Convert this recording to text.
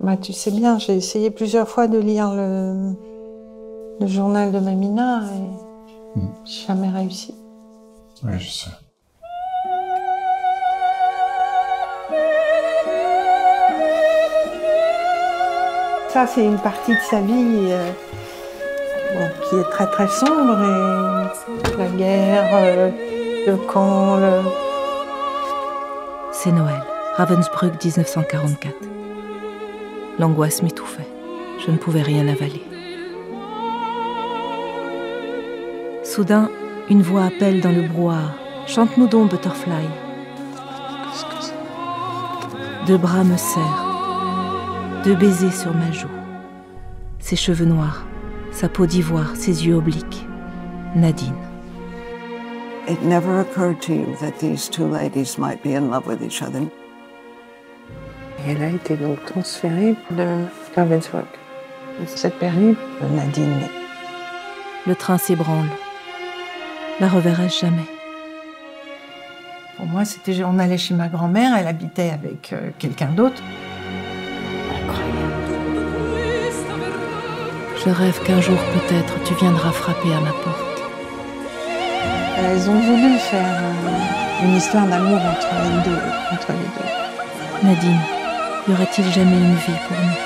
Bah, tu sais bien, j'ai essayé plusieurs fois de lire le, le journal de Mamina et Mm. j'ai jamais réussi. Oui, je sais. Ça, c'est une partie de sa vie euh, bon, qui est très très sombre et la guerre, euh, le camp, le... C'est Noël, Ravensbrück 1944. L'angoisse m'étouffait. Je ne pouvais rien avaler. Soudain, une voix appelle dans le brouhaha. Chante-nous donc, Butterfly. Deux bras me serrent. Deux baisers sur ma joue. Ses cheveux noirs, sa peau d'ivoire, ses yeux obliques. Nadine. It never occurred to you that these two ladies might be in love with each other? Et elle a été donc transférée de Ravensbrück. Cette période, Nadine Le train s'ébranle. La reverrai-je jamais Pour moi, c'était on allait chez ma grand-mère, elle habitait avec euh, quelqu'un d'autre. Je rêve qu'un jour peut-être tu viendras frapper à ma porte. Elles ont voulu faire euh, une histoire d'amour entre les deux, entre les deux. Nadine, y aurait-il jamais une vie pour nous?